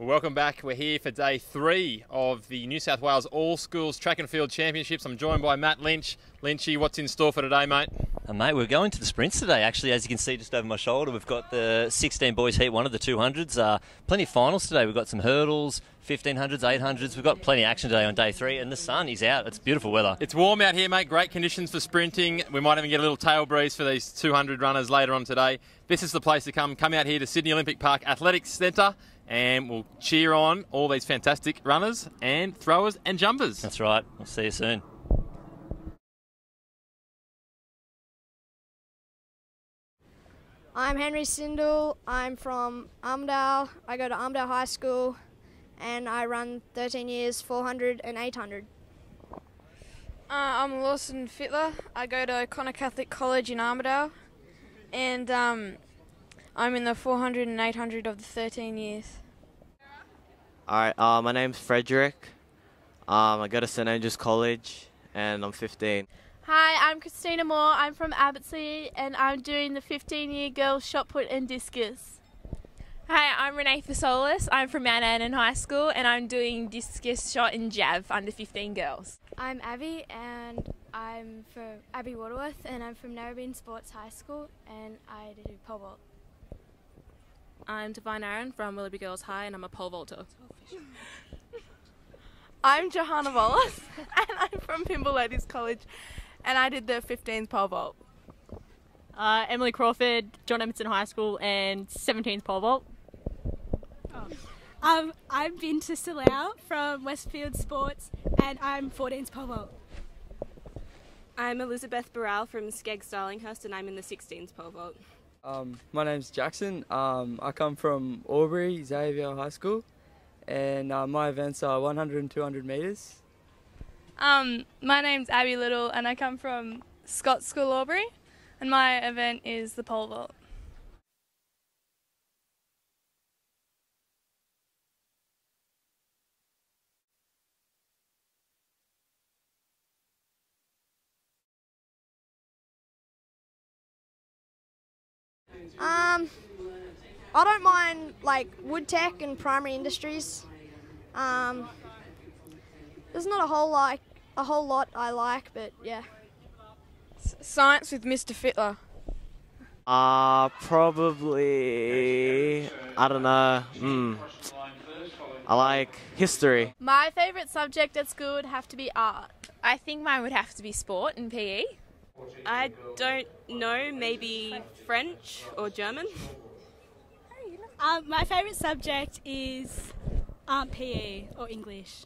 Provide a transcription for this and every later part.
Well, welcome back. We're here for day three of the New South Wales All Schools Track and Field Championships. I'm joined by Matt Lynch. Lynchy, what's in store for today, mate? Uh, mate, we're going to the sprints today. Actually, as you can see just over my shoulder, we've got the 16 boys heat, one of the 200s. Uh, plenty of finals today. We've got some hurdles, 1500s, 800s. We've got plenty of action today on day three, and the sun is out. It's beautiful weather. It's warm out here, mate. Great conditions for sprinting. We might even get a little tail breeze for these 200 runners later on today. This is the place to come. Come out here to Sydney Olympic Park Athletics Centre and we'll cheer on all these fantastic runners and throwers and jumpers. That's right. We'll see you soon. I'm Henry Sindel. I'm from Armidale. I go to Armidale High School and I run 13 years 400 and 800. Uh, I'm Lawson Fitler. I go to Connor Catholic College in Armidale and um, I'm in the 400 and 800 of the 13 years. Alright, uh, my name's Frederick. Um, I go to St Andrews College and I'm 15. Hi, I'm Christina Moore. I'm from Abbotsleigh and I'm doing the 15 year girls shot put and discus. Hi, I'm Renee Fasolis. I'm from Mount Annan High School and I'm doing discus shot and jav under 15 girls. I'm Abby and I'm from Abby Waterworth and I'm from Narrabeen Sports High School and I do pole vault. I'm Divine Aaron from Willoughby Girls High and I'm a pole vaulter. I'm Johanna Wallace and I'm from Pymble Ladies College and I did the 15th pole vault. Uh, Emily Crawford, John Edmondson High School, and 17th pole vault. Oh. Um, I'm Binta Salau from Westfield Sports, and I'm 14th pole vault. I'm Elizabeth Burrell from SCEGGS Darlinghurst, and I'm in the 16th pole vault. Um, my name's Jackson. Um, I come from Albury Xavier High School, and uh, my events are 100 and 200 metres. Um, my name's Abby Little, and I come from Scots School Albury, and my event is the pole vault. Um, I don't mind like wood tech and primary industries. Um, there's not a whole like a whole lot I like, but yeah. S- science with Mr. Fitler. Uh, probably, I don't know. Mm. I like history. My favourite subject at school would have to be art. I think mine would have to be sport and PE. I don't know, maybe French or German. Um, my favourite subject is um, PE or English.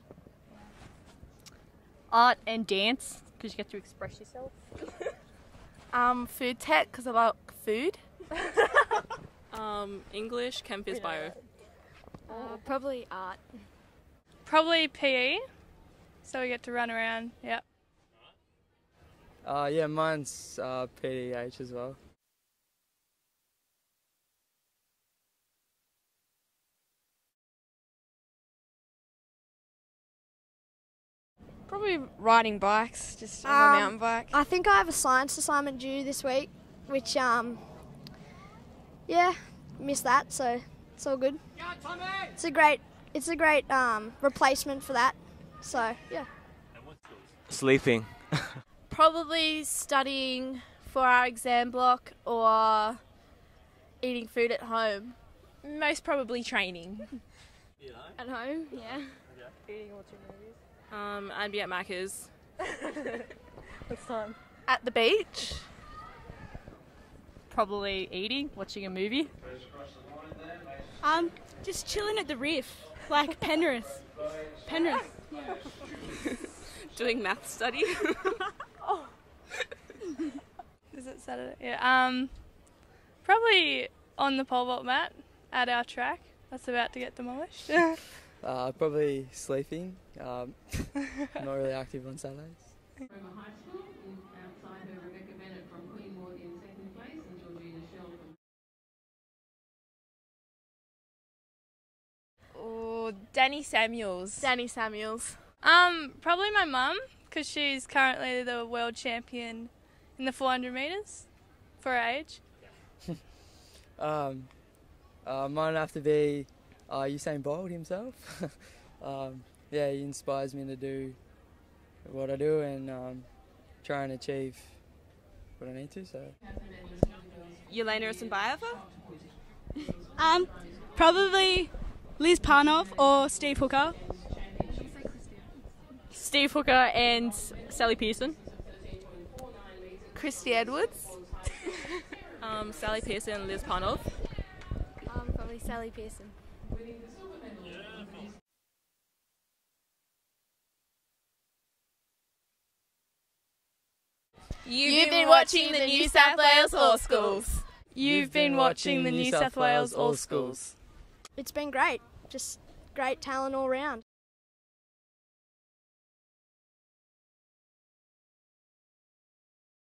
Art and dance because you get to express yourself. um, food tech because I like food. um, English, Chem Phys Bio. Uh, probably art. Probably PE, so we get to run around. Yep. Uh, yeah, mine's uh, PDH as well. Probably riding bikes, just on Um, a mountain bike. I think I have a science assignment due this week, which um, yeah, missed that, so it's all good. It's a great, it's a great um, replacement for that. So yeah. Sleeping. Probably studying for our exam block or eating food at home. Most probably training. At home, yeah. Eating or watching movies. Um, I'd be at Macca's. What's time? At the beach. Probably eating, watching a movie. Um, just chilling at the reef, like Penrith. Penrith. Yeah. Doing math study. oh. Is it Saturday? Yeah. Um, probably on the pole vault mat at our track. That's about to get demolished. uh, probably sleeping. Um, not really active on Saturdays. Oh, Dani Samuels. Dani Samuels. Um, probably my mum, because she's currently the world champion in the 400 meters for her age. Um, uh, mine have to be uh, Usain Bolt himself. um, yeah, he inspires me to do what I do and um, try and achieve what I need to. So. Yelena Isinbayeva? Um, probably Liz Parnov or Steve Hooker. Steve Hooker and Sally Pearson. Christy Edwards. um, Sally Pearson and Liz Parnov. Um, probably Sally Pearson. You've been watching the New South Wales All Schools. You've been watching the New South Wales All Schools. It's been great. Just great talent all round.